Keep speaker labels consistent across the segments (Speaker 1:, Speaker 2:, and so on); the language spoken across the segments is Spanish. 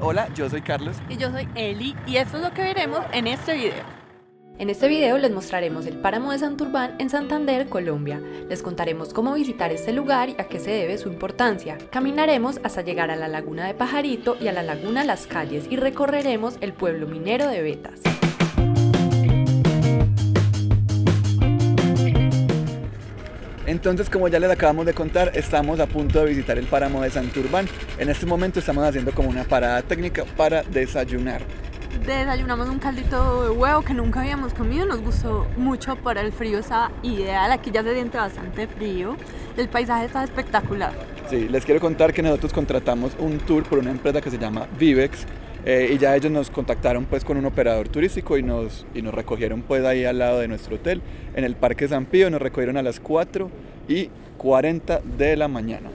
Speaker 1: Hola, yo soy Carlos.
Speaker 2: Y yo soy Eli y esto es lo que veremos en este video.
Speaker 3: En este video les mostraremos el páramo de Santurbán en Santander, Colombia. Les contaremos cómo visitar este lugar y a qué se debe su importancia. Caminaremos hasta llegar a la laguna de Pajarito y a la laguna Las Calles y recorreremos el pueblo minero de Betas.
Speaker 1: Entonces, como ya les acabamos de contar, estamos a punto de visitar el páramo de Santurbán. En este momento estamos haciendo como una parada técnica para desayunar.
Speaker 2: Desayunamos un caldito de huevo que nunca habíamos comido, nos gustó mucho para el frío, está ideal, aquí ya se siente bastante frío, el paisaje está espectacular.
Speaker 1: Sí, les quiero contar que nosotros contratamos un tour por una empresa que se llama Vivex eh, y ya ellos nos contactaron pues con un operador turístico y nos, y nos recogieron pues ahí al lado de nuestro hotel en el Parque San Pío, nos recogieron a las 4 y 40 de la mañana.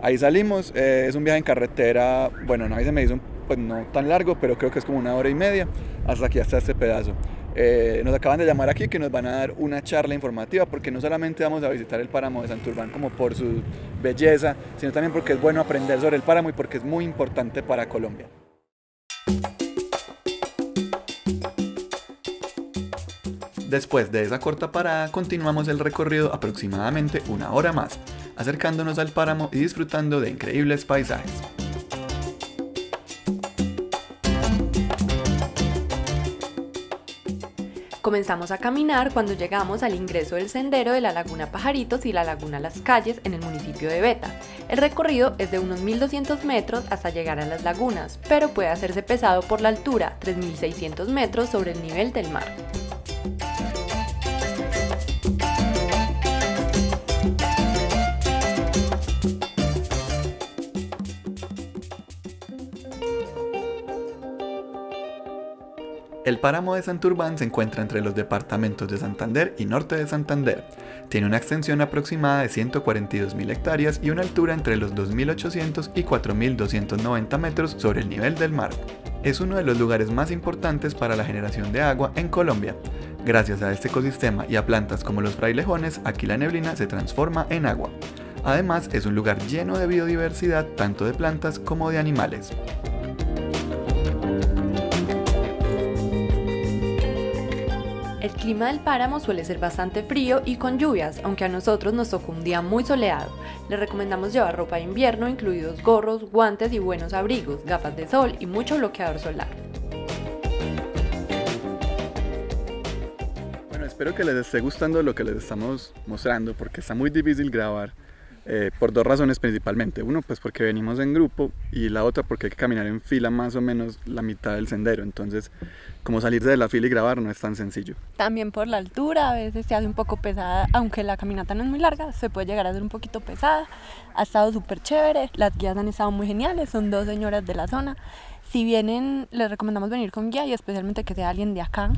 Speaker 1: Ahí salimos, eh, es un viaje en carretera, bueno, no, ahí se me hizo pues no tan largo, pero creo que es como una hora y media hasta aquí hasta este pedazo. Eh, nos acaban de llamar aquí que nos van a dar una charla informativa porque no solamente vamos a visitar el páramo de Santurbán como por su belleza, sino también porque es bueno aprender sobre el páramo y porque es muy importante para Colombia. Después de esa corta parada, continuamos el recorrido aproximadamente una hora más, acercándonos al páramo y disfrutando de increíbles paisajes.
Speaker 3: Comenzamos a caminar cuando llegamos al ingreso del sendero de la Laguna Pajaritos y la Laguna Las Calles en el municipio de Beta. El recorrido es de unos 1200 metros hasta llegar a las lagunas, pero puede hacerse pesado por la altura, 3600 metros sobre el nivel del mar.
Speaker 1: El páramo de Santurbán se encuentra entre los departamentos de Santander y Norte de Santander. Tiene una extensión aproximada de 142.000 hectáreas y una altura entre los 2.800 y 4.290 metros sobre el nivel del mar. Es uno de los lugares más importantes para la generación de agua en Colombia. Gracias a este ecosistema y a plantas como los frailejones, aquí la neblina se transforma en agua. Además, es un lugar lleno de biodiversidad tanto de plantas como de animales.
Speaker 3: El clima del páramo suele ser bastante frío y con lluvias, aunque a nosotros nos tocó un día muy soleado. Les recomendamos llevar ropa de invierno, incluidos gorros, guantes y buenos abrigos, gafas de sol y mucho bloqueador solar.
Speaker 1: Bueno, espero que les esté gustando lo que les estamos mostrando porque está muy difícil grabar eh, por dos razones principalmente. Uno, pues porque venimos en grupo y la otra porque hay que caminar en fila más o menos la mitad del sendero. Entonces, como salirse de la fila y grabar no es tan sencillo.
Speaker 2: También por la altura, a veces se hace un poco pesada, aunque la caminata no es muy larga, se puede llegar a ser un poquito pesada. Ha estado súper chévere, las guías han estado muy geniales, son dos señoras de la zona. Si vienen, les recomendamos venir con guía y especialmente que sea alguien de acá,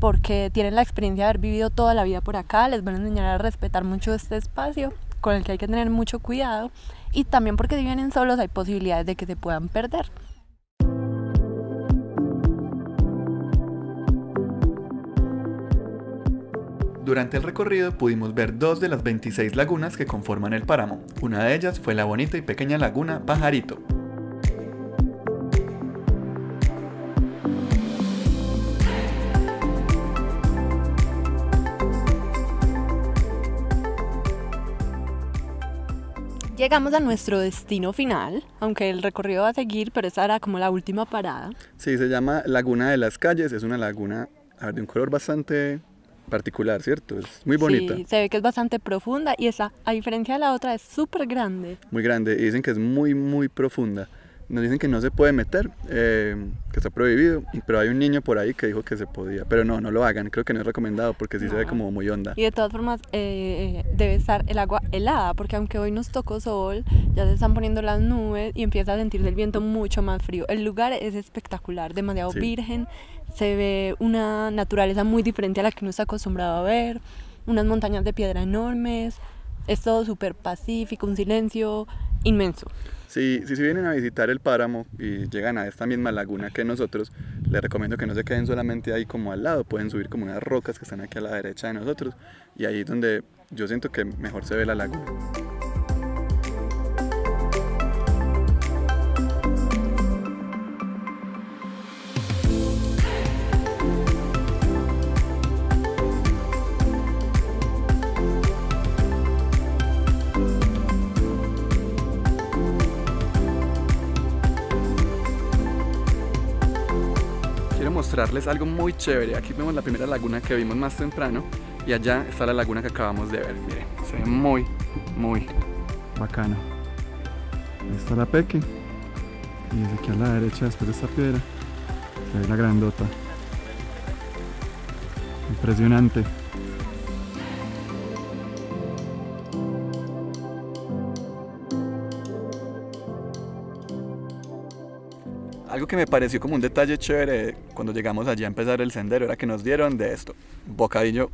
Speaker 2: porque tienen la experiencia de haber vivido toda la vida por acá, les van a enseñar a respetar mucho este espacio con el que hay que tener mucho cuidado y también porque si vienen solos hay posibilidades de que se puedan perder.
Speaker 1: Durante el recorrido pudimos ver dos de las 26 lagunas que conforman el páramo. Una de ellas fue la bonita y pequeña laguna Pajarito,
Speaker 2: Llegamos a nuestro destino final, aunque el recorrido va a seguir, pero esa era como la última parada.
Speaker 1: Sí, se llama Laguna de las Calles, es una laguna de un color bastante particular, ¿cierto? Es muy bonita.
Speaker 2: Sí, se ve que es bastante profunda y esa, a diferencia de la otra, es súper grande.
Speaker 1: Muy grande, y dicen que es muy, muy profunda nos dicen que no se puede meter, eh, que está prohibido, pero hay un niño por ahí que dijo que se podía, pero no, no lo hagan, creo que no es recomendado porque sí se ve como muy honda.
Speaker 2: Y de todas formas eh, debe estar el agua helada, porque aunque hoy nos tocó sol, ya se están poniendo las nubes y empieza a sentirse el viento mucho más frío. El lugar es espectacular, demasiado virgen, se ve una naturaleza muy diferente a la que uno está acostumbrado a ver, unas montañas de piedra enormes, es todo súper pacífico, un silencio inmenso.
Speaker 1: Si, si, vienen a visitar el páramo y llegan a esta misma laguna que nosotros, les recomiendo que no se queden solamente ahí como al lado, pueden subir como unas rocas que están aquí a la derecha de nosotros y ahí es donde yo siento que mejor se ve la laguna. Mostrarles algo muy chévere. Aquí vemos la primera laguna que vimos más temprano y allá está la laguna que acabamos de ver. Miren, se ve muy, muy bacano. Ahí está la peque. Y desde aquí a la derecha, después de esta piedra, se ve la grandota. Impresionante. Algo que me pareció como un detalle chévere cuando llegamos allí a empezar el sendero era que nos dieron de esto, bocadillo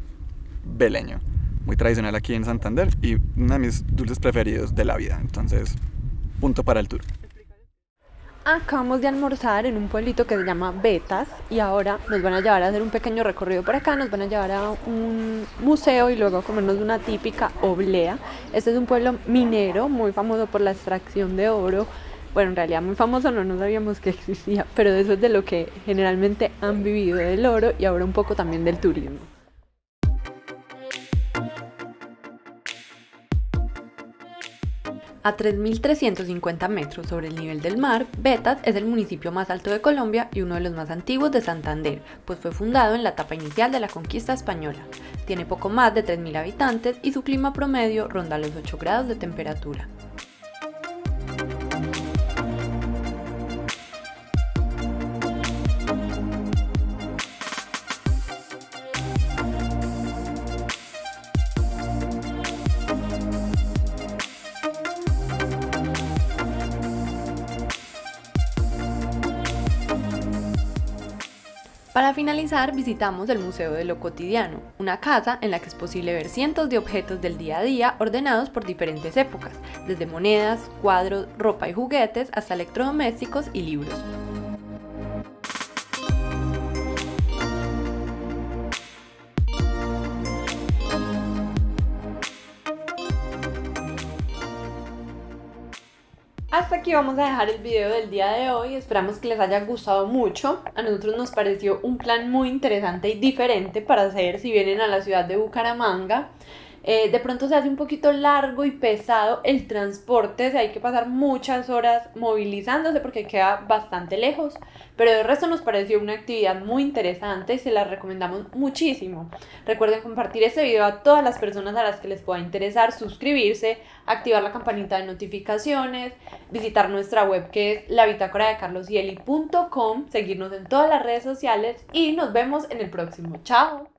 Speaker 1: beleño, muy tradicional aquí en Santander y uno de mis dulces preferidos de la vida. Entonces, punto para el tour.
Speaker 2: Acabamos de almorzar en un pueblito que se llama Betas y ahora nos van a llevar a hacer un pequeño recorrido por acá, nos van a llevar a un museo y luego a comernos una típica oblea. Este es un pueblo minero muy famoso por la extracción de oro bueno, en realidad muy famoso, no, no sabíamos que existía, pero eso es de lo que generalmente han vivido del oro y ahora un poco también del turismo.
Speaker 3: A 3.350 metros sobre el nivel del mar, Betas es el municipio más alto de Colombia y uno de los más antiguos de Santander, pues fue fundado en la etapa inicial de la conquista española. Tiene poco más de 3.000 habitantes y su clima promedio ronda los 8 grados de temperatura. Para finalizar, visitamos el Museo de lo Cotidiano, una casa en la que es posible ver cientos de objetos del día a día ordenados por diferentes épocas, desde monedas, cuadros, ropa y juguetes hasta electrodomésticos y libros.
Speaker 2: Aquí vamos a dejar el video del día de hoy, esperamos que les haya gustado mucho, a nosotros nos pareció un plan muy interesante y diferente para hacer si vienen a la ciudad de Bucaramanga. Eh, de pronto se hace un poquito largo y pesado el transporte, hay que pasar muchas horas movilizándose porque queda bastante lejos, pero de resto nos pareció una actividad muy interesante y se la recomendamos muchísimo. Recuerden compartir este video a todas las personas a las que les pueda interesar, suscribirse, activar la campanita de notificaciones, visitar nuestra web que es la seguirnos en todas las redes sociales y nos vemos en el próximo. Chao.